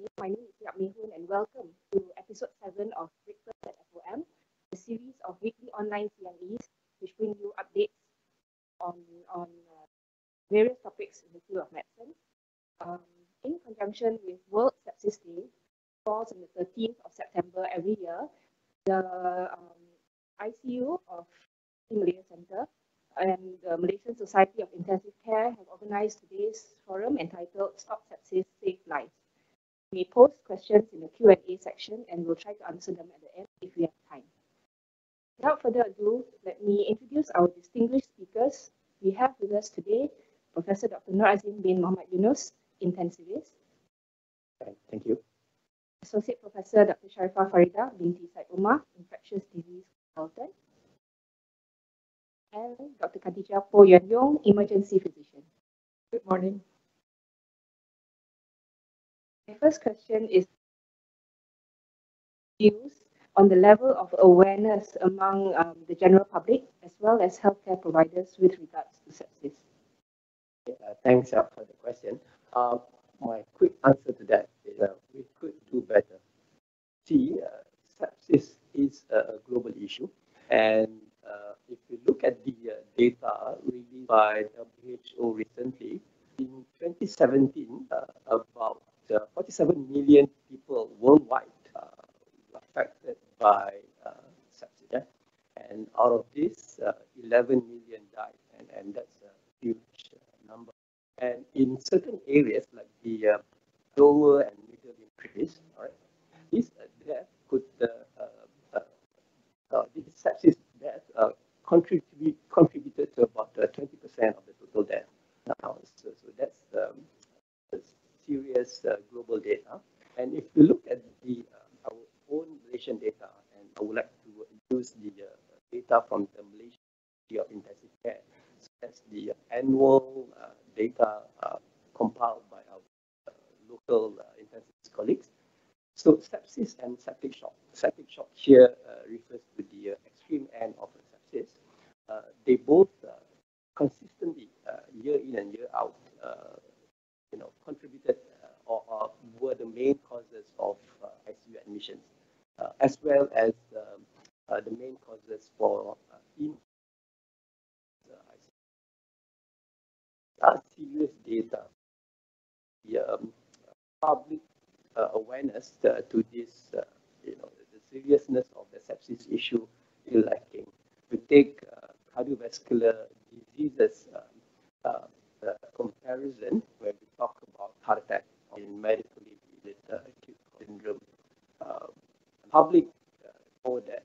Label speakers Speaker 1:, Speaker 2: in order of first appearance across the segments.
Speaker 1: My name is Yap Mei Hoon and welcome to episode 7 of Breakfast at FOM, a series of weekly online CMEs which bring you updates on, on uh, various topics in the field of medicine. Um, in conjunction with World Sepsis Day, falls on the 13th of September every year, the um, ICU of the Malaya Center and the Malaysian Society of Intensive Care have organized today's forum entitled Stop Sepsis, Save Lives. We may post questions in the Q&A section and we'll try to answer them at the end if we have time. Without further ado, let me introduce our distinguished speakers. We have with us today Professor Dr. Nor'Azim bin Muhammad Yunos, intensivist.
Speaker 2: Thank you.
Speaker 1: Associate Professor Dr. Syarifah Faridah binti Syed Omar, infectious disease consultant. And Dr. Khadijah Poh Yuen Yoong, emergency physician.
Speaker 3: Good morning.
Speaker 1: My first question is views on the level of awareness among um, the general public as well as healthcare providers with regards to sepsis.
Speaker 2: Uh, thanks uh, for the question. Uh, my quick answer to that is uh, we could do better. See, uh, sepsis is a global issue, and uh, if you look at the data released by WHO recently, in 2017, about 47 million people worldwide were affected by sepsis, yeah? and out of this, 11 million died, and, and that's a huge number. And in certain areas like the uh, lower and middle increase, all right, this uh, death could, uh, uh, uh, uh this sepsis death uh, contribute, contributed to about 20% of the total death. Now, so, so that's um, serious uh, global data. And if you look at the uh, our own Malaysian data, and I would like to use the uh, data from the Malaysia of Intensive Care. So that's the annual data uh, compiled by our uh, local uh, intensive colleagues. So sepsis and septic shock. Septic shock here refers to the extreme end of sepsis. they both consistently, year in and year out, know, contributed or, or, were the main causes of ICU admissions, as well as um, the main causes for in are serious data. The um, public uh, awareness uh, to this, uh, you know, the seriousness of the sepsis issue is lacking. We take uh, cardiovascular diseases um, uh, uh, comparison where we heart attack in medically related acute syndrome. Um, public know that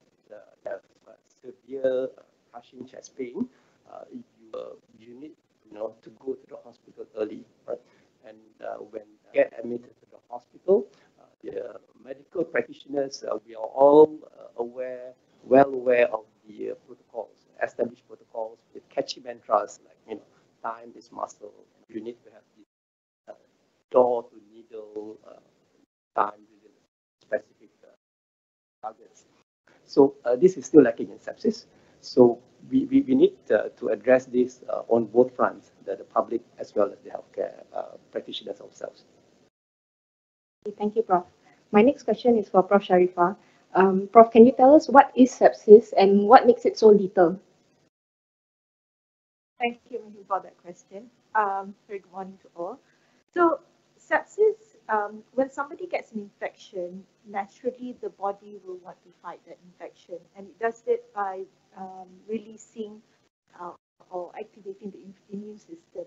Speaker 2: have severe crushing chest pain, you, you need you know, to go to the hospital early, right? And uh, when get admitted to the hospital, uh, the medical practitioners, uh, we are all uh, aware, well aware of the uh, protocols, established protocols with catchy mantras like, you know, time is muscle. You need to have uh, door to needle time within specific targets. So this is still lacking in sepsis. So we, we, we need uh, to address this uh, on both fronts, the, the public as well as the healthcare uh, practitioners themselves.
Speaker 1: Thank you, Prof. My next question is for Prof. Syarifah. Um, Prof, can you tell us what is sepsis and what makes it so lethal?
Speaker 3: Thank you for that question. Um, very good morning to all. So sepsis, um, when somebody gets an infection, naturally the body will want to fight that infection and it does it by um, releasing uh, or activating the immune system.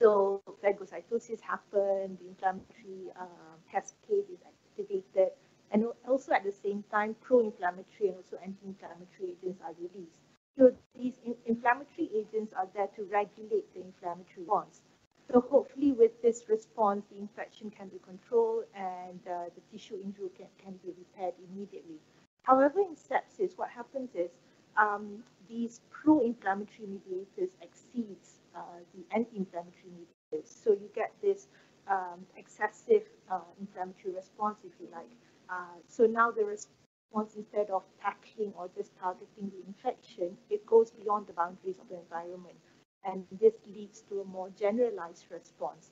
Speaker 3: So phagocytosis happens, the inflammatory uh, cascade is activated, and also at the same time, pro-inflammatory and also anti-inflammatory agents are released. So these in inflammatory agents are there to regulate the inflammatory response. So hopefully with this response, the infection can be controlled and uh, the tissue injury can, can be repaired immediately. However, in sepsis, what happens is um, these pro-inflammatory mediators exceeds uh, the anti-inflammatory mediators. So you get this um, excessive uh, inflammatory response, if you like. Uh, so now the response, instead of tackling or just targeting the infection, it goes beyond the boundaries of the environment. And this leads to a more generalized response.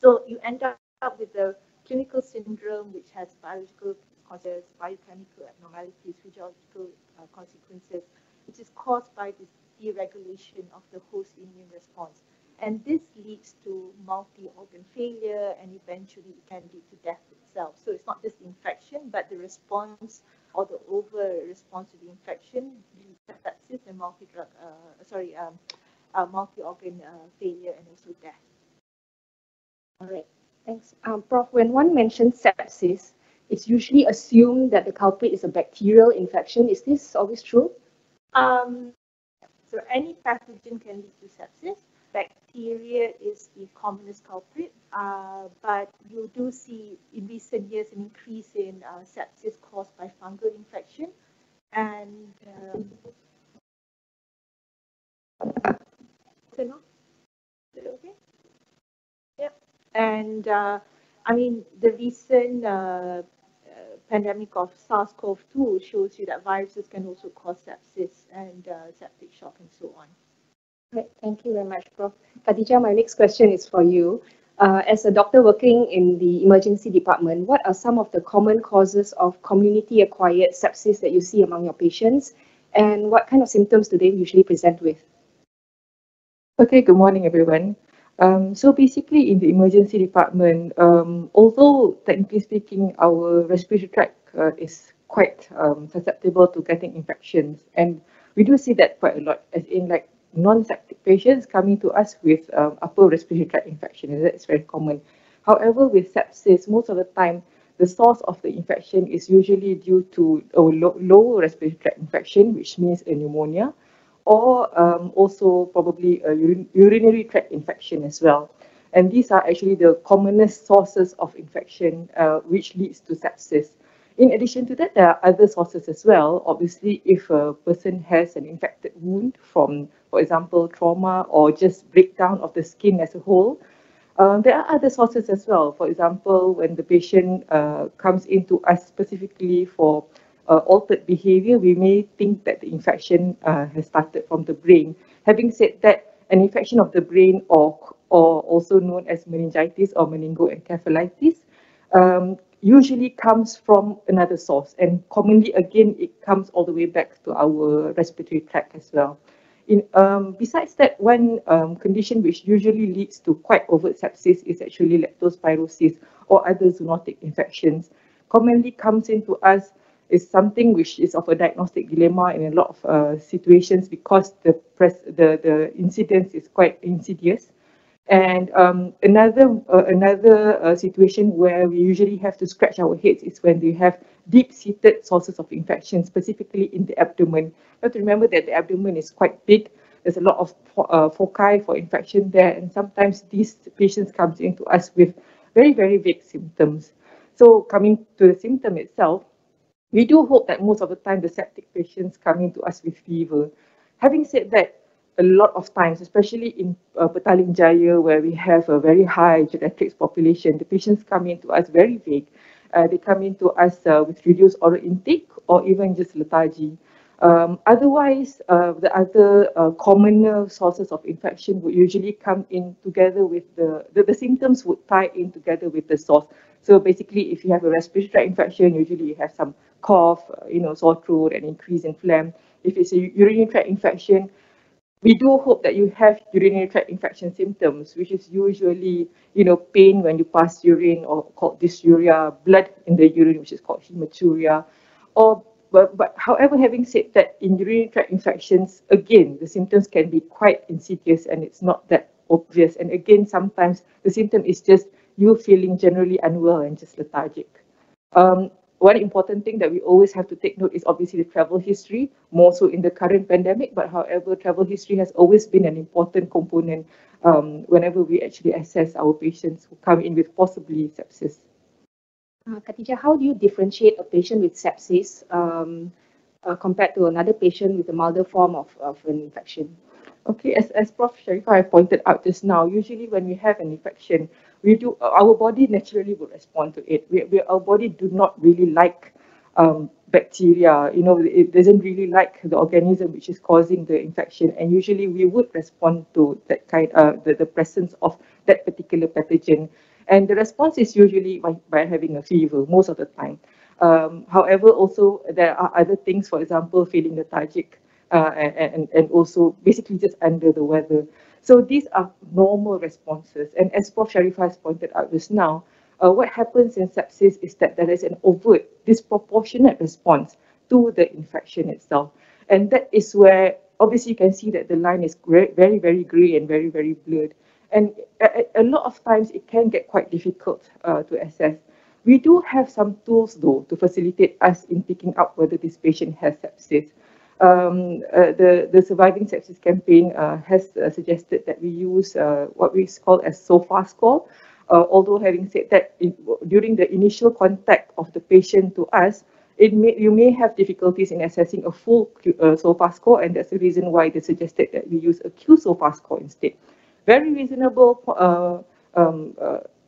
Speaker 3: So you end up with a clinical syndrome, which has biological causes, biochemical abnormalities, physiological uh, consequences, which is caused by this deregulation of the host immune response. And this leads to multi-organ failure and eventually it can lead to death itself. So it's not just infection, but the response or the over response to the infection sepsis and multi-drug, uh, sorry, um, uh, multi-organ uh, failure and also death.
Speaker 1: All right, thanks. Um, Prof, when one mentions sepsis, it's usually assumed that the culprit is a bacterial infection. Is this always true?
Speaker 3: Um, so any pathogen can lead to sepsis. Bacteria is the commonest culprit, uh, but you do see in recent years an increase in uh, sepsis caused by fungal infection. And um, so okay? Yep. And uh, I mean, the recent uh, pandemic of SARS-CoV-2 shows you that viruses can also cause sepsis and uh, septic shock and so on.
Speaker 1: Right, thank you very much, Prof. Khadijah, my next question is for you. Uh, as a doctor working in the emergency department, what are some of the common causes of community-acquired sepsis that you see among your patients? And what kind of symptoms do they usually present with?
Speaker 4: Okay, good morning, everyone. Um, so basically in the emergency department, um, although technically speaking, our respiratory tract uh, is quite um, susceptible to getting infections. And we do see that quite a lot, as in like non-septic patients coming to us with um, upper respiratory tract infection. And that's very common. However, with sepsis, most of the time, the source of the infection is usually due to a low, low respiratory tract infection, which means a pneumonia or um, also probably a urinary tract infection as well. And these are actually the commonest sources of infection uh, which leads to sepsis. In addition to that, there are other sources as well. Obviously, if a person has an infected wound from, for example, trauma or just breakdown of the skin as a whole, uh, there are other sources as well. For example, when the patient uh, comes into us specifically for uh, altered behavior, we may think that the infection uh, has started from the brain. Having said that, an infection of the brain or, or also known as meningitis or meningoencephalitis um, usually comes from another source and commonly again it comes all the way back to our respiratory tract as well. In, um, besides that, one um, condition which usually leads to quite overt sepsis is actually leptospirosis or other zoonotic infections. Commonly comes into us is something which is of a diagnostic dilemma in a lot of uh, situations because the press the the incidence is quite insidious and um, another uh, another uh, situation where we usually have to scratch our heads is when we have deep-seated sources of infection, specifically in the abdomen. You have to remember that the abdomen is quite big. There's a lot of uh, foci for infection there, and sometimes these patients comes into us with very, very vague symptoms. So coming to the symptom itself, we do hope that most of the time the septic patients coming to us with fever. Having said that, a lot of times, especially in uh, Petaling Jaya, where we have a very high geriatrics population, the patients come to us very vague. Uh, they come in to us uh, with reduced oral intake or even just lethargy. Um, otherwise, uh, the other uh, commoner sources of infection would usually come in together with the, the, the symptoms would tie in together with the source. So basically, if you have a respiratory infection, usually you have some cough, uh, you know, sore throat, and increase in phlegm. If it's a urinary tract infection, we do hope that you have urinary tract infection symptoms, which is usually, you know, pain when you pass urine or called dysuria, blood in the urine, which is called hematuria. Or, but, but however, having said that, in urinary tract infections, again, the symptoms can be quite insidious and it's not that obvious. And again, sometimes the symptom is just you feeling generally unwell and just lethargic. Um, one important thing that we always have to take note is obviously the travel history, more so in the current pandemic, but however, travel history has always been an important component um, whenever we actually assess our patients who come in with possibly sepsis.
Speaker 1: Uh, Khadijah, how do you differentiate a patient with sepsis um, uh, compared to another patient with a milder form of, of an infection?
Speaker 4: Okay, as, as Prof. Syarifah pointed out just now, usually when we have an infection, we do our body naturally will respond to it. We, we our body do not really like um, bacteria. You know, it doesn't really like the organism which is causing the infection, and usually we would respond to that kind uh, the, the presence of that particular pathogen. And the response is usually by, by having a fever most of the time. Um, however, also there are other things, for example, feeling lethargic uh, and, and, and also basically just under the weather. So these are normal responses. And as Prof. Syarifah has pointed out just now, uh, what happens in sepsis is that there is an overt, disproportionate response to the infection itself. And that is where obviously you can see that the line is very, very, gray and very, very blurred. And a, a lot of times it can get quite difficult uh, to assess. We do have some tools though to facilitate us in picking up whether this patient has sepsis. Um, uh, the, the Surviving Sepsis campaign uh, has uh, suggested that we use uh, what we call as SOFA score. Uh, although having said that, in, during the initial contact of the patient to us, it may, you may have difficulties in assessing a full uh, SOFA score, and that's the reason why they suggested that we use a Q SOFA score instead. Very reasonable um,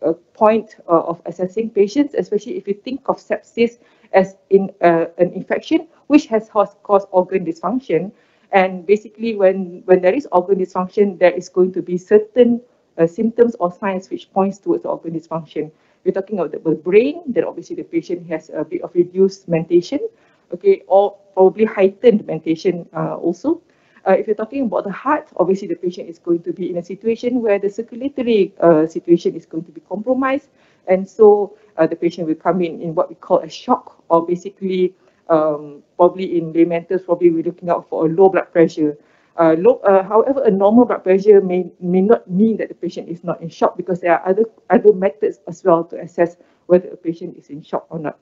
Speaker 4: uh, point uh, of assessing patients, especially if you think of sepsis as in uh, an infection which has caused, caused organ dysfunction. And basically, when, when there is organ dysfunction, there is going to be certain uh, symptoms or signs which points towards organ dysfunction we're talking about the brain, then obviously the patient has a bit of reduced mentation, okay, or probably heightened mentation uh, also. Uh, if you're talking about the heart, obviously the patient is going to be in a situation where the circulatory uh, situation is going to be compromised. And so uh, the patient will come in in what we call a shock or basically um, probably in layman terms, probably we're looking out for a low blood pressure. Uh, low, uh, however, a normal blood pressure may, may not mean that the patient is not in shock because there are other, other methods as well to assess whether a patient is in shock or not.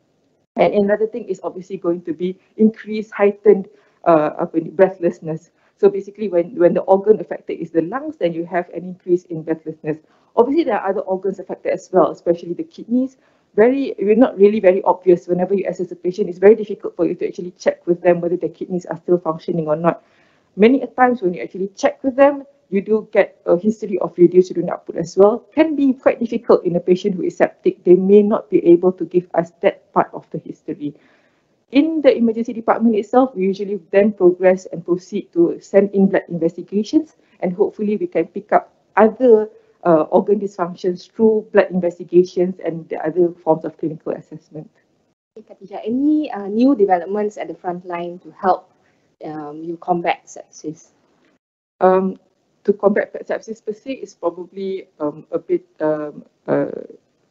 Speaker 4: And another thing is obviously going to be increased, heightened uh, breathlessness. So basically, when, when the organ affected is the lungs, then you have an increase in breathlessness. Obviously, there are other organs affected as well, especially the kidneys. Very, you're not really very obvious whenever you assess a patient. It's very difficult for you to actually check with them whether their kidneys are still functioning or not many times when you actually check with them, you do get a history of reduced urine output as well. Can be quite difficult in a patient who is septic. They may not be able to give us that part of the history. In the emergency department itself, we usually then progress and proceed to send in blood investigations and hopefully we can pick up other uh, organ dysfunctions through blood investigations and the other forms of clinical assessment.
Speaker 1: Khadijah, any uh, new developments at the front line to help um, you combat sepsis?
Speaker 4: Um, to combat sepsis per se is probably um, a bit um, uh,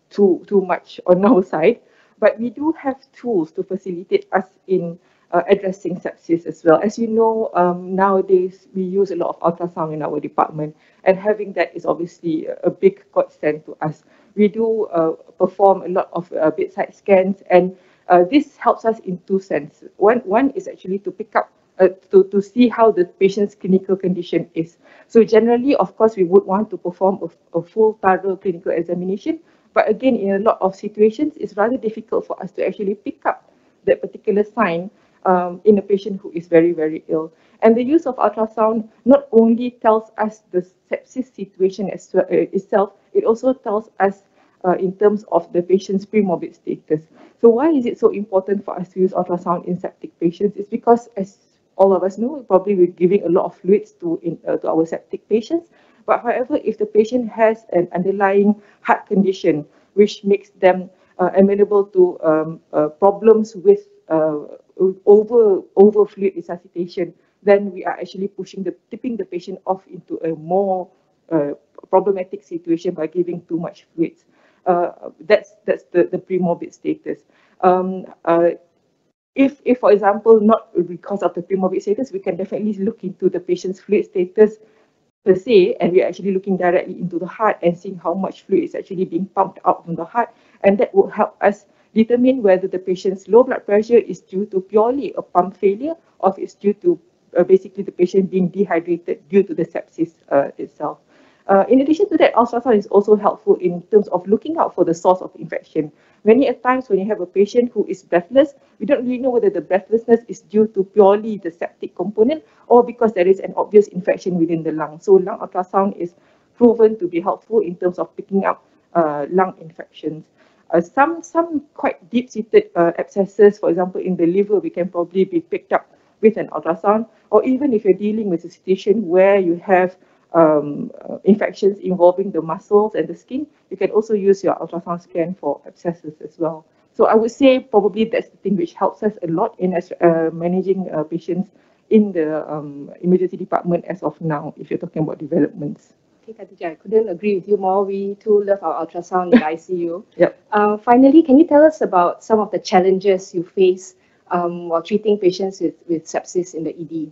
Speaker 4: too too much on our side, but we do have tools to facilitate us in uh, addressing sepsis as well. As you know, um, nowadays we use a lot of ultrasound in our department, and having that is obviously a big godsend to us. We do uh, perform a lot of uh, bedside scans, and uh, this helps us in two senses. One, one is actually to pick up uh, to, to see how the patient's clinical condition is. So generally, of course, we would want to perform a, a full thorough clinical examination. But again, in a lot of situations, it's rather difficult for us to actually pick up that particular sign um, in a patient who is very, very ill. And the use of ultrasound not only tells us the sepsis situation as, uh, itself, it also tells us uh, in terms of the patient's premorbid status. So why is it so important for us to use ultrasound in septic patients? It's because as all of us know, probably we're giving a lot of fluids to, in, uh, to our septic patients. But however, if the patient has an underlying heart condition, which makes them uh, amenable to um, uh, problems with uh, over, over fluid resuscitation, then we are actually pushing the, tipping the patient off into a more uh, problematic situation by giving too much fluids. Uh, that's that's the, the premorbid status. Um, if, if for example, not because of the premorbid status, we can definitely look into the patient's fluid status per se, and we're actually looking directly into the heart and seeing how much fluid is actually being pumped out from the heart. And that will help us determine whether the patient's low blood pressure is due to purely a pump failure or if it's due to uh, basically the patient being dehydrated due to the sepsis uh, itself. Uh, in addition to that, ultrasound is also helpful in terms of looking out for the source of infection. Many times when you have a patient who is breathless, we don't really know whether the breathlessness is due to purely the septic component or because there is an obvious infection within the lung. So lung ultrasound is proven to be helpful in terms of picking up uh, lung infections. Uh, some some quite deep-seated uh, abscesses, for example, in the liver, we can probably be picked up with an ultrasound. Or even if you're dealing with a situation where you have um, uh, infections involving the muscles and the skin, you can also use your ultrasound scan for abscesses as well. So I would say probably that's the thing which helps us a lot in uh, managing uh, patients in the um, emergency department as of now, if you're talking about developments.
Speaker 1: Okay, Khadijah, I couldn't agree with you more. We too love our ultrasound in ICU.
Speaker 4: Yep.
Speaker 1: Uh, finally, can you tell us about some of the challenges you face um, while treating patients with, with sepsis in the ED?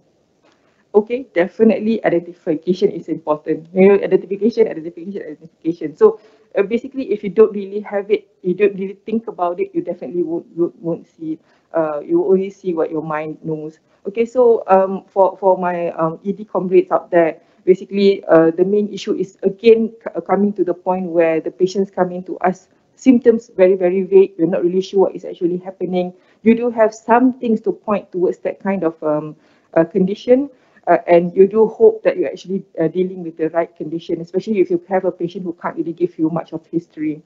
Speaker 4: Okay, definitely identification is important. You know, identification, identification, identification. So uh, basically, if you don't really have it, you don't really think about it, you definitely won't, won't, see it. Uh, you only see what your mind knows. Okay, so um, for, for my um, ED comrades out there, basically uh, the main issue is again uh, coming to the point where the patients coming to us, symptoms very, very vague, we're not really sure what is actually happening. You do have some things to point towards that kind of um, uh, condition, uh, and you do hope that you're actually uh, dealing with the right condition, especially if you have a patient who can't really give you much of history.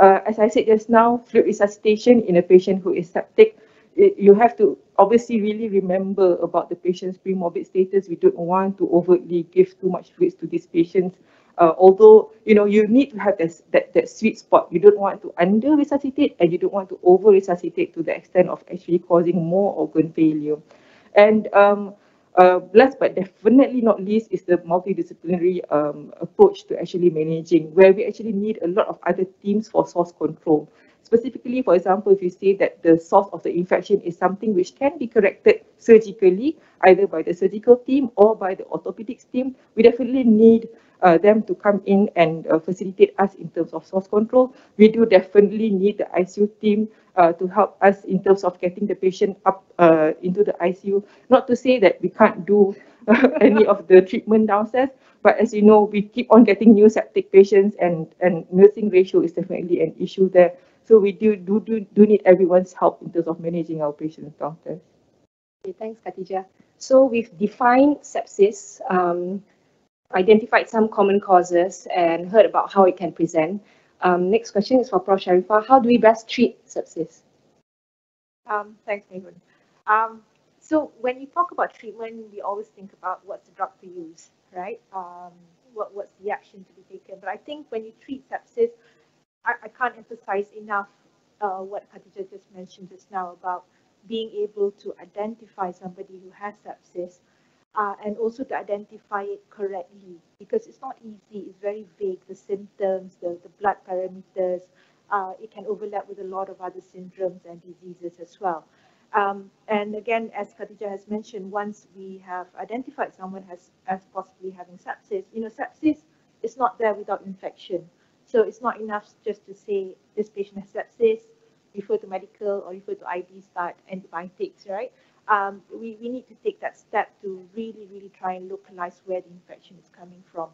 Speaker 4: Uh, as I said just now, fluid resuscitation in a patient who is septic, it, you have to obviously really remember about the patient's premorbid status. We don't want to overtly give too much fluids to these patients. Uh, although, you know, you need to have this, that, that sweet spot. You don't want to under resuscitate and you don't want to over resuscitate to the extent of actually causing more organ failure. And um, uh, last but definitely not least is the multidisciplinary um, approach to actually managing, where we actually need a lot of other teams for source control. Specifically, for example, if you say that the source of the infection is something which can be corrected surgically, either by the surgical team or by the orthopedics team, we definitely need them to come in and uh, facilitate us in terms of source control. We do definitely need the ICU team uh, to help us in terms of getting the patient up uh, into the ICU. Not to say that we can't do any of the treatment downstairs, but as you know, we keep on getting new septic patients and, and nursing ratio is definitely an issue there. So we do, do, do, do need everyone's help in terms of managing our patients downstairs.
Speaker 1: Okay, thanks, Khadijah. So we've defined sepsis, um, identified some common causes, and heard about how it can present. Um, next question is for Prof. Syarifah. How do we best treat sepsis?
Speaker 3: Um, thanks, Megan. Um, so when you talk about treatment, we always think about what's the drug to use, right? Um, what, what's the action to be taken? But I think when you treat sepsis, I, I can't emphasize enough uh, what Khadijah just mentioned just now about being able to identify somebody who has sepsis uh, and also to identify it correctly because it's not easy. It's very vague, the symptoms, the, the blood parameters. Uh, it can overlap with a lot of other syndromes and diseases as well. Um, and again, as Khadijah has mentioned, once we have identified someone as, as possibly having sepsis, you know, sepsis is not there without infection. So it's not enough just to say this patient has sepsis, refer to medical or refer to ID, start antibiotics, right? Um, we, we need to take that step to really, really try and localize where the infection is coming from.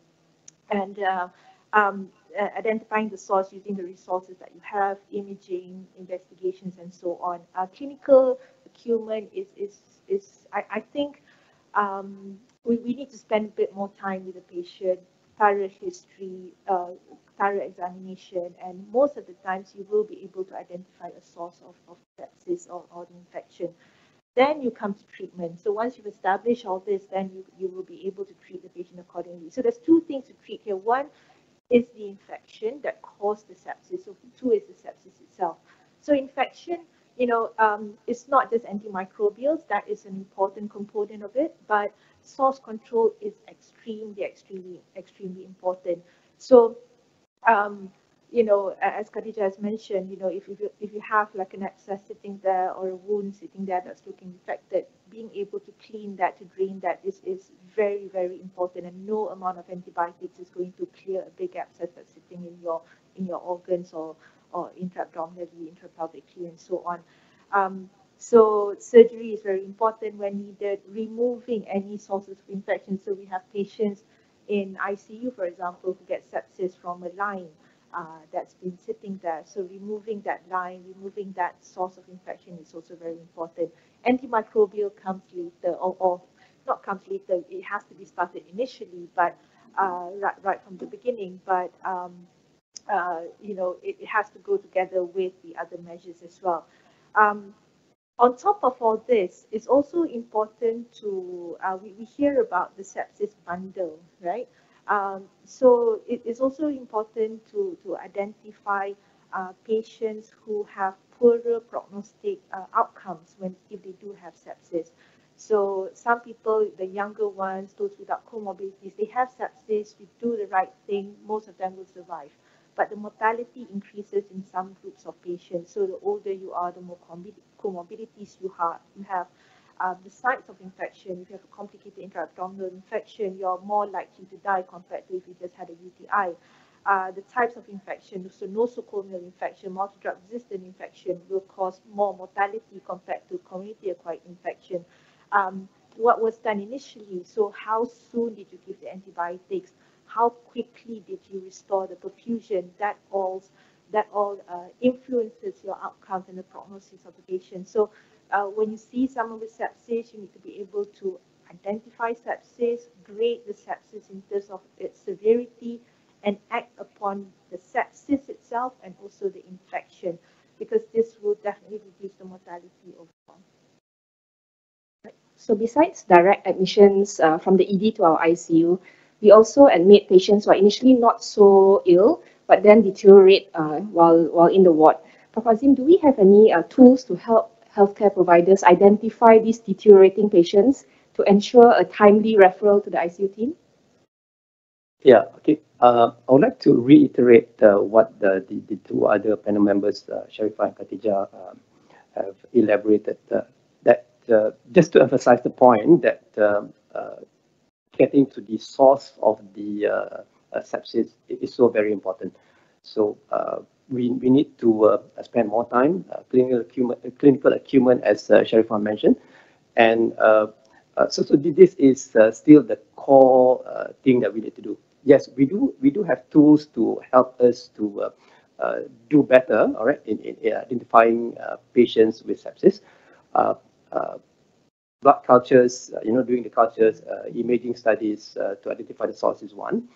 Speaker 3: And uh, um, uh, identifying the source using the resources that you have, imaging, investigations, and so on. Uh, clinical acumen is, is, is I, I think um, we, we need to spend a bit more time with the patient, thorough history, uh, thorough examination, and most of the times you will be able to identify a source of, of sepsis or, or the infection. Then you come to treatment. So once you've established all this, then you, you will be able to treat the patient accordingly. So there's two things to treat here. One is the infection that caused the sepsis. So two is the sepsis itself. So infection, you know, um, it's not just antimicrobials. That is an important component of it, but source control is extremely, extremely, extremely important. So um, you know, as Khadijah has mentioned, you know, if if, you if you have like an abscess sitting there or a wound sitting there that's looking infected, being able to clean that, to drain that is, is very, very important. And no amount of antibiotics is going to clear a big abscess that's sitting in your in your organs or or intra-abdominally, intrapelvically, and so on. Um, so surgery is very important when needed, removing any sources of infection. So we have patients in ICU, for example, who get sepsis from a line uh, that's been sitting there. So removing that line, removing that source of infection is also very important. Antimicrobial comes later, or, or not comes later, it has to be started initially, but uh, right, right from the beginning. But um, uh, you know, it, it, has to go together with the other measures as well. Um, on top of all this, it's also important to, uh, we, we hear about the sepsis bundle, right? Um, so it is also important to, to identify uh, patients who have poorer prognostic uh, outcomes when if they do have sepsis. So some people, the younger ones, those without comorbidities, they have sepsis, you do the right thing, most of them will survive. But the mortality increases in some groups of patients. So the older you are, the more comorbidities you. You have um, the sites of infection. If you have a complicated intra-abdominal infection, you're more likely to die compared to if you just had a UTI. Uh, the types of infection, so nosocomial infection, multi-drug resistant infection will cause more mortality compared to community-acquired infection. Um, what was done initially, so how soon did you give the antibiotics? How quickly did you restore the perfusion? That all, that all uh, influences your outcomes and the prognosis of the patient. So uh, when you see someone with sepsis, you need to be able to identify sepsis, grade the sepsis in terms of its severity, and act upon the sepsis itself and also the infection, because this will definitely reduce the mortality overall.
Speaker 1: So besides direct admissions uh, from the ED to our ICU, we also admit patients who are initially not so ill, but then deteriorate uh, while, while in the ward. Prof. Azim, do we have any uh, tools to help healthcare providers identify these deteriorating patients to ensure a timely referral to the ICU team?
Speaker 2: Yeah, okay. Uh, I would like to reiterate uh, what the, the, the, two other panel members, uh, Syarifah and Khadijah, um, have elaborated. Uh, that uh, just to emphasize the point that um, uh, getting to the source of the sepsis is so very important. So we, we need to uh, spend more time, uh, clinical, acumen, clinical acumen, as uh, Syarifah mentioned. And uh, uh, so, so this is uh, still the core thing that we need to do. Yes, we do we do have tools to help us to do better, all right, in, in identifying patients with sepsis. blood cultures, you know, doing the cultures, imaging studies to identify the source is one.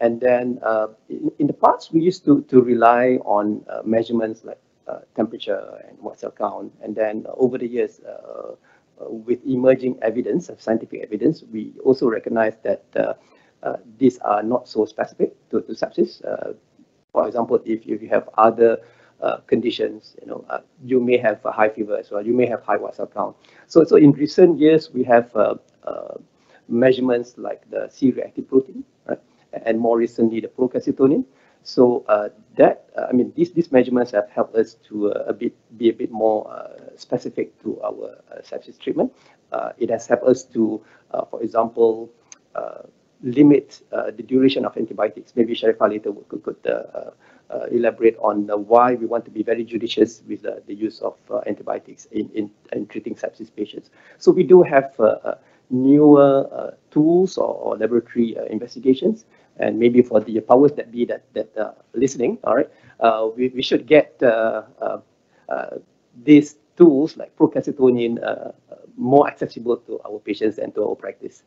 Speaker 2: And then uh, in, in, the past, we used to, to rely on uh, measurements like uh, temperature and white cell count. And then over the years, uh, uh, with emerging evidence, scientific evidence, we also recognize that uh, these are not so specific to, to sepsis. for example, if, if you have other conditions, you know, you may have a high fever as well. You may have high white cell count. So, so in recent years, we have measurements like the C-reactive protein, right? And more recently the procalcitonin. So uh, that uh, I mean these these measurements have helped us to uh, a bit be a bit more uh, specific to our uh, sepsis treatment. Uh, it has helped us to, for example, limit the duration of antibiotics. Maybe Syarifah later could, could elaborate on why we want to be very judicious with the use of antibiotics in, in, in treating sepsis patients. So we do have newer tools or, or laboratory investigations and maybe for the powers that be that that uh, listening, all right, uh, we, we should get uh, uh, uh these tools like procalcitonin uh, more accessible to our patients and to our practice.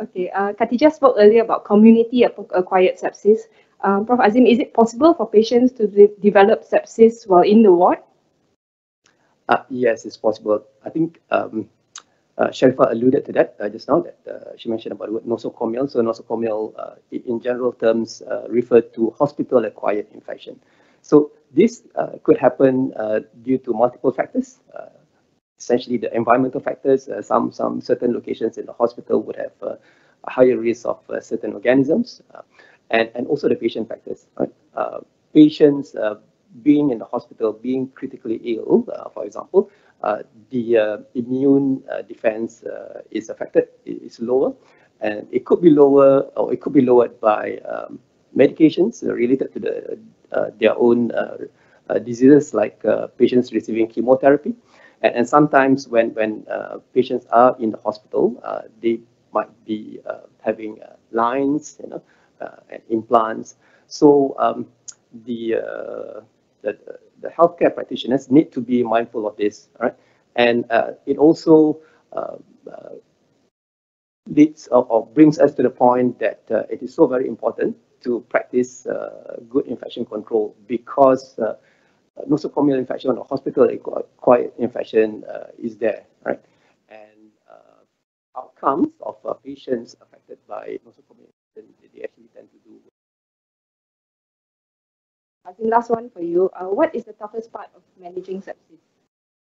Speaker 1: Okay, uh, Khadijah spoke earlier about community-acquired sepsis. Um, Prof. Azim, is it possible for patients to de develop sepsis while in the ward?
Speaker 2: yes, it's possible. I think um, uh, Syarifah alluded to that uh, just now, that uh, she mentioned about the word nosocomial. So nosocomial, uh, in general terms, uh, refer to hospital-acquired infection. So this uh, could happen due to multiple factors. essentially, the environmental factors. some some certain locations in the hospital would have a higher risk of certain organisms, and and also the patient factors. Right? patients being in the hospital, being critically ill, for example, Uh, the uh, immune uh, defense uh, is affected, is lower, and it could be lower or it could be lowered by um, medications related to the uh, their own diseases, like patients receiving chemotherapy. And, and, sometimes when, when patients are in the hospital, they might be having lines, you know, and implants. So um, the, the the healthcare practitioners need to be mindful of this, right? And uh, it also uh, uh, leads or, or, brings us to the point that uh, it is so very important to practice uh, good infection control because uh, nosocomial infection or hospital-acquired infection is there, right? And outcomes of patients affected by nosocomial infection, they actually tend to do.
Speaker 1: I think last one for you. Uh, what is the toughest part of managing sepsis?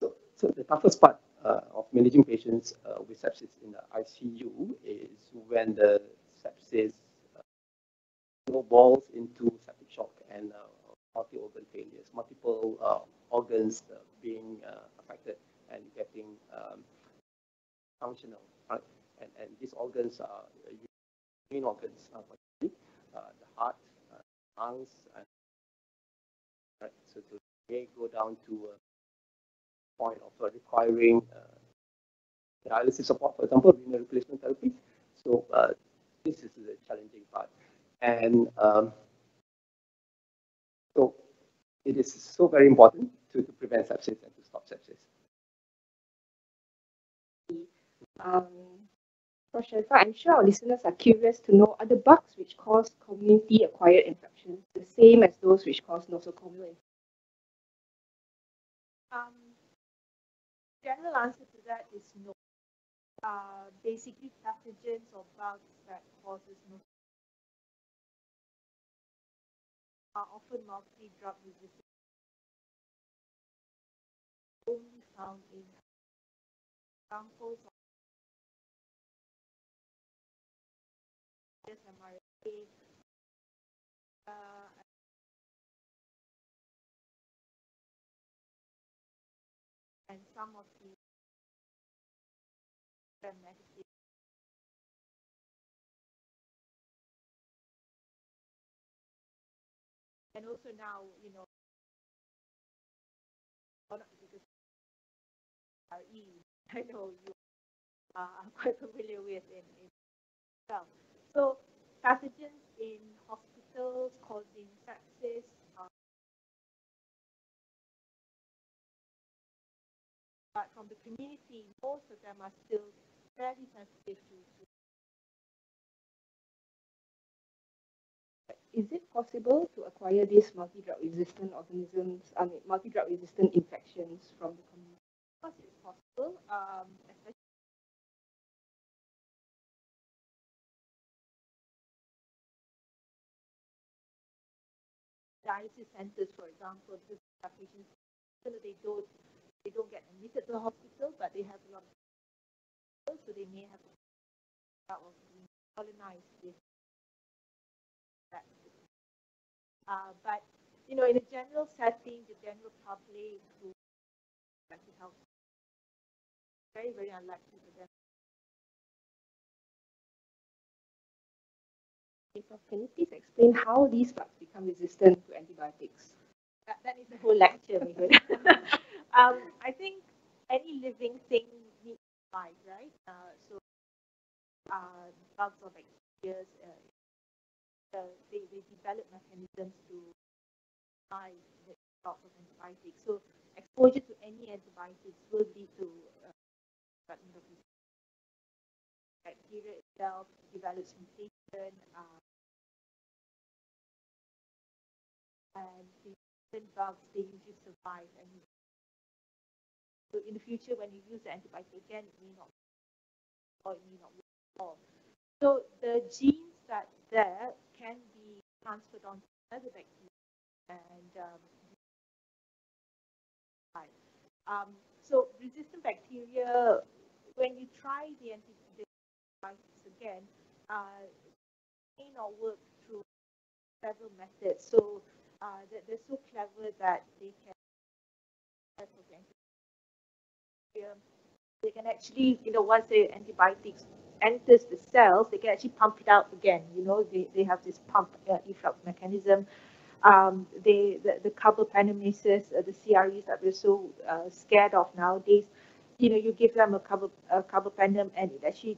Speaker 2: So, so the toughest part uh, of managing patients uh, with sepsis in the ICU is when the sepsis uh, snowballs into septic shock and uh, multi-organ failures, multiple uh, organs uh, being affected and getting um, functional, right? And, and these organs are main organs, uh, the heart, lungs, and right? So to may go down to a point of requiring uh, dialysis support, for example, renal replacement therapy. So uh, this is the challenging part. And um, so it is so very important to, to prevent sepsis and to stop sepsis.
Speaker 1: Um, Syarifah, I'm sure our listeners are curious to know are the bugs which cause community acquired infections the same as those which cause nosocomial infections?
Speaker 3: Um, general answer to that is no. Uh, basically, pathogens or bugs that causes no are often multi-drug resistant, only found in samples examples uh, and some of the medicine and also now, you know, because RE, I know you are quite familiar with in, in well. So pathogens in hospitals causing sepsis, uh, but from the community, most of them are still fairly sensitive to
Speaker 1: is it possible to acquire these multi-drug resistant organisms, I mean, multi-drug resistant infections from the community?
Speaker 3: Of course, it's possible, um, dialysis centers, for example, because patients, they don't they don't get admitted to the hospital, but they have a lot of so they may have of being colonized with that. Uh, but you know, in a general setting, the general public who health very, very unlikely for them.
Speaker 1: Can you please explain how these bugs become resistant to antibiotics?
Speaker 3: That, that is a whole lecture, um, I think any living thing needs life, right? Uh, so uh, bugs or bacteria, uh, they, they develop mechanisms to fight the lots of antibiotics. So exposure to any antibiotics will lead to uh, bacteria itself develops mutation, uh, and the bugs they usually survive and so in the future when you use the antibiotic again it may not or it may not work at all. So the genes that there can be transferred onto another bacteria and um, um, so resistant bacteria, when you try the antibiotics again, uh, may not work through several methods. So uh, they're so clever that they can they can actually, you know, once the antibiotics enters the cells, they can actually pump it out again. You know, they, they have this pump uh, efflux mechanism. Um, they, the, the carbapenemases, uh, the CREs that we're so uh, scared of nowadays, you know, you give them a, carbo, a carbapenem and it actually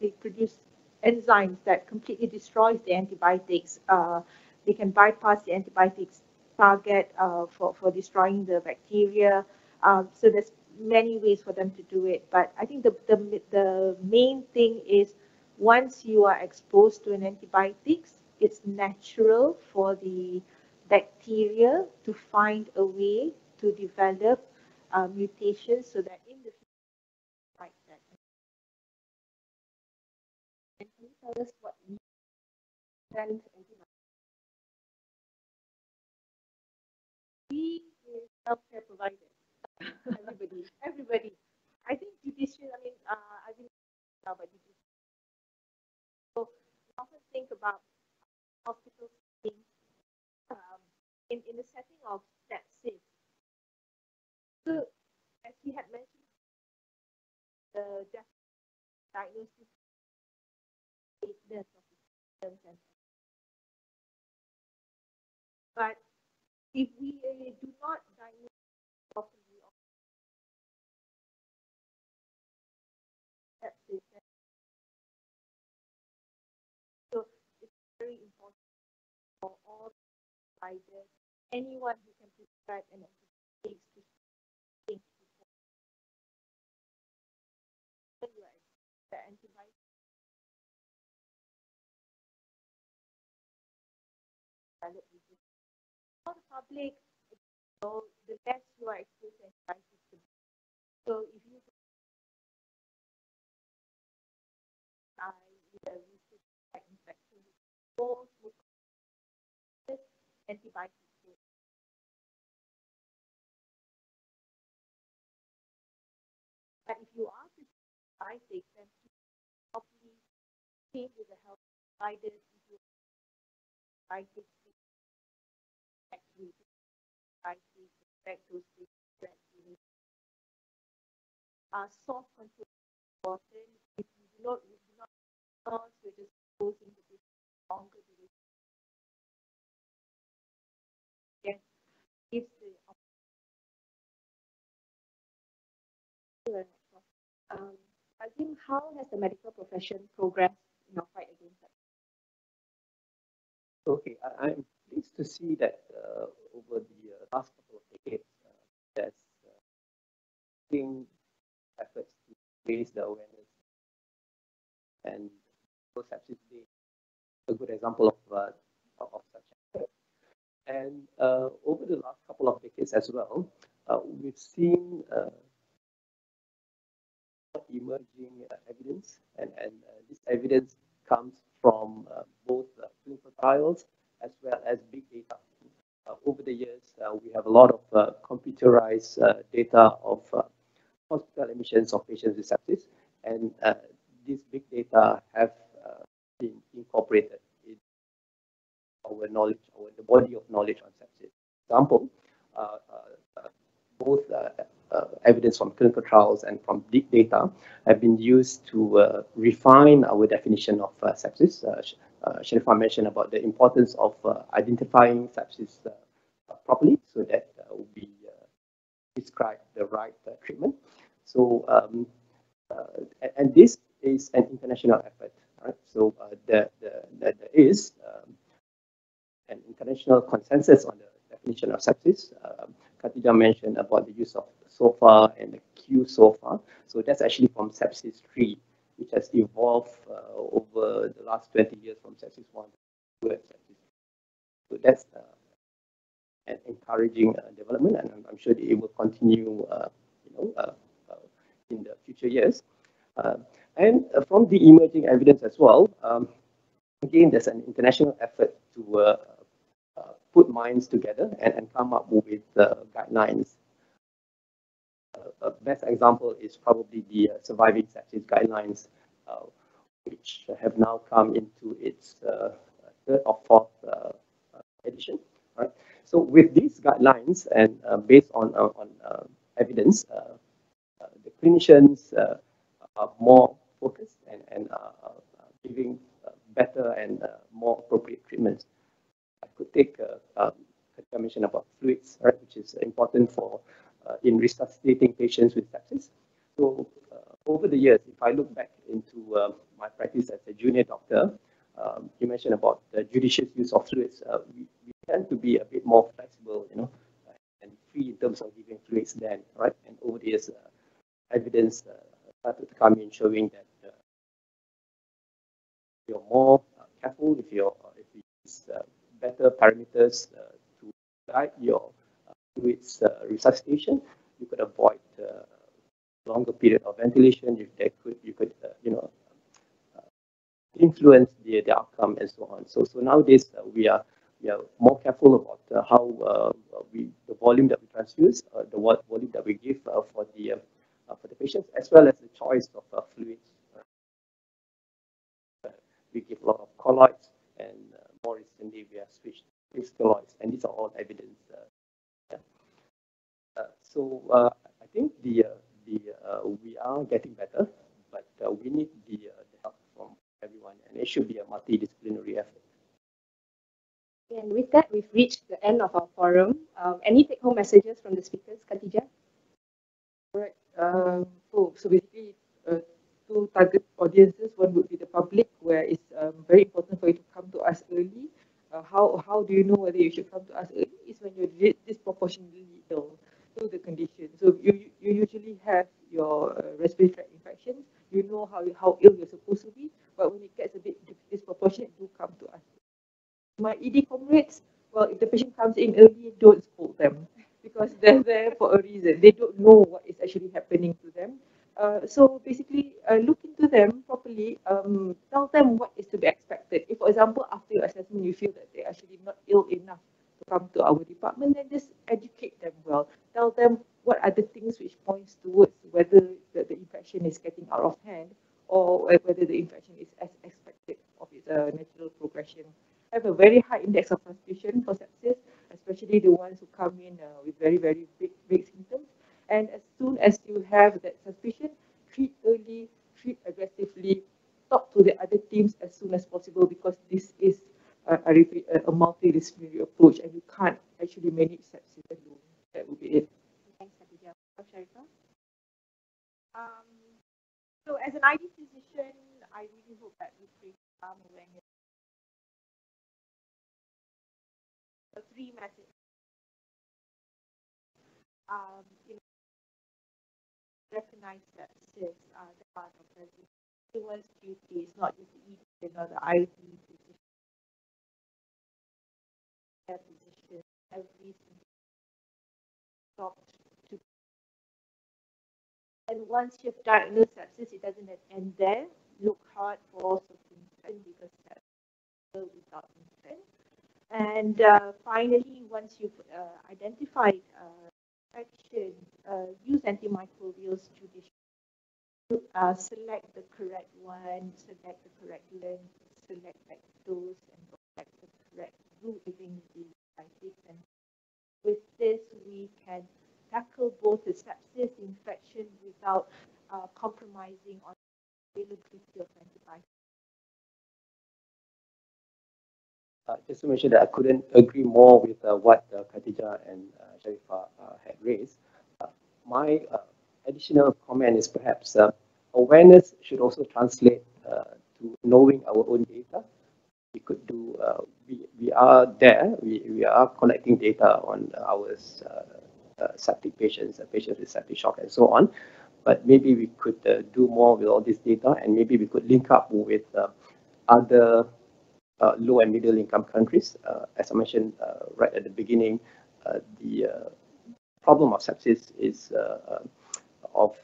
Speaker 3: they produce enzymes that completely destroys the antibiotics. Uh, they can bypass the antibiotics target uh, for, for destroying the bacteria. Um, so there's many ways for them to do it. But I think the, the, the main thing is once you are exposed to an antibiotics, it's natural for the bacteria to find a way to develop uh, mutations so that in the future, fight that.
Speaker 1: And can you tell us what
Speaker 3: We is healthcare providers. everybody, everybody. I think judicial, I mean, uh, I think now, but judicial. So we often think about hospital setting um, in, in the setting of sepsis. So as he had mentioned, the diagnosis lateness of the symptoms if we uh, do not diagnose properly sepsis, then so it's very important for all providers, anyone who can prescribe an antibiotic to think the antibiotic develop The public, so the less you are exposed to the better. So if you resistant infection, would antibiotics. But if you are to antibiotics, then probably change with the health providers if you antibiotics antibiotics affect those that. Uh, soft control important. If you do not, you do not cause, you're just posing the longer duration. Yes, the um, Azim, how has the medical profession progressed in our fight against that?
Speaker 2: Okay, I, I'm pleased to see that uh, over the uh, last couple uh, there's uh, efforts to raise the awareness and sepsis being a good example of, uh, of such effort. And uh, over the last couple of decades as well, uh, we've seen uh, emerging evidence, and, and uh, this evidence comes from both clinical trials as well as big data. Over the years, we have a lot of computerized data of hospital admissions of patients with sepsis, and these big data have been incorporated in our knowledge, our the body of knowledge on sepsis. For example, uh, uh, both uh, uh, evidence from clinical trials and from big data have been used to uh, refine our definition of uh, sepsis. Uh, mentioned about the importance of identifying sepsis properly so that we prescribe the right treatment. So, um, and this is an international effort, right? So uh, there, there, there is um, an international consensus on the definition of sepsis. Um, Khadijah mentioned about the use of SOFA and the Q SOFA. So that's actually from sepsis 3, which has evolved uh, over the last 20 years from sepsis 1 to sepsis. So that's uh, an encouraging uh, development, and I'm, sure it will continue, uh, you know, uh, uh, in the future years. and from the emerging evidence as well, um, again, there's an international effort to put minds together and, and come up with guidelines a best example is probably the uh, surviving sepsis guidelines, uh, which have now come into its uh, third or fourth uh, uh, edition. Right. So with these guidelines and uh, based on on evidence, the clinicians are more focused and and giving better and more appropriate treatments. I could take um, I mentioned about fluids, right, which is important for Uh, in resuscitating patients with sepsis. So uh, over the years, if I look back into uh, my practice as a junior doctor, um, you mentioned about the judicious use of fluids. Uh, we, we, tend to be a bit more flexible, you know, uh, and free in terms of giving fluids then, right? And over the years, evidence started to come in showing that you're more careful if you're if you use better parameters to guide your fluids uh, resuscitation, you could avoid uh, longer period of ventilation. If they could, you could, uh, you know, influence the, the outcome and so on. So, so nowadays uh, we are we are more careful about uh, how uh, we the volume that we transfuse, uh, the volume that we give uh, for the uh, for the patients, as well as the choice of fluids. we give a lot of colloids, and more recently we have switched to crystalloids, and these are all evidence. Yeah. So I think the the we are getting better, but we need the, the help from everyone, and it should be a multidisciplinary effort.
Speaker 1: And with that, we've reached the end of our forum. Um, any take-home messages from the speakers, Khadijah?
Speaker 4: All right. Um, so, so basically, uh, two target audiences. One would be the public, where it's um, very important for you to come to us early. Uh, how how do you know whether you should come to us early? Is when you're disproportionately ill to the condition. So you you usually have your uh, respiratory tract infections. You know how how ill you're supposed to be, but when it gets a bit disproportionate, do come to us my ED comrades, well, if the patient comes in early, don't scold them because they're there for a reason. They don't know what is actually happening to them. Uh, so basically, uh, look into them properly. Um, tell them what is to be expected. If, for example, after your assessment, you feel that they're actually not ill enough to come to our department, then just educate them well. Infection is getting out of hand or whether the infection is as expected of its uh, natural progression have a very high index of suspicion for sepsis, especially the ones who come in uh, with very, very big, big symptoms. And as soon as you have that suspicion, treat early, treat aggressively, talk to the other teams as soon as possible because this is a, a, a multidisciplinary approach and you can't actually manage sepsis
Speaker 3: Um, so as an ID physician, I really hope that we create some awareness. Three messages. Um, you know, recognize that cis uh, the part of the anyone's duty is not just the ED or the ID position, position every stopped to and once you've diagnosed sepsis, it doesn't end there. Look hard for symptoms because that's without infant. And uh, finally, once you've uh, identified uh, infection, uh, use antimicrobials judiciously. Uh, select the correct one, select the correct length, select the dose, and select the correct route within the. And with this, we can tackle both the sepsis infection without uh, compromising on availability of antibiotics.
Speaker 2: Uh, just to mention that I couldn't agree more with uh, what uh, Khadijah and uh, Syarifah uh, had raised. Uh, my additional comment is perhaps awareness should also translate to knowing our own data. We could do, we, we are there, we, we are collecting data on our Uh, septic patients, patients with septic shock and so on. But maybe we could uh, do more with all this data and maybe we could link up with uh, other uh, low and middle income countries. Uh, as I mentioned uh, right at the beginning, the problem of sepsis is of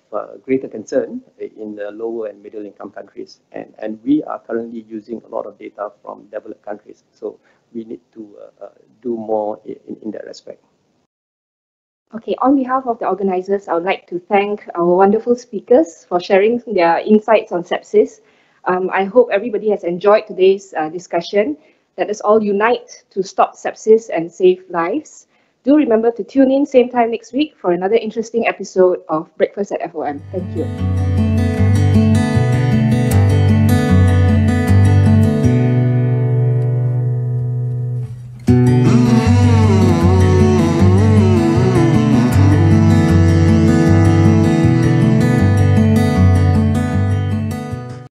Speaker 2: greater concern in the lower and middle income countries. And, and we are currently using a lot of data from developed countries. So we need to do more in, in that respect.
Speaker 1: Okay, on behalf of the organizers, I would like to thank our wonderful speakers for sharing their insights on sepsis um, I hope everybody has enjoyed today's uh, discussion. Let us all unite to stop sepsis and save lives. Do remember to tune in same time next week for another interesting episode of Breakfast at FOM. Thank you.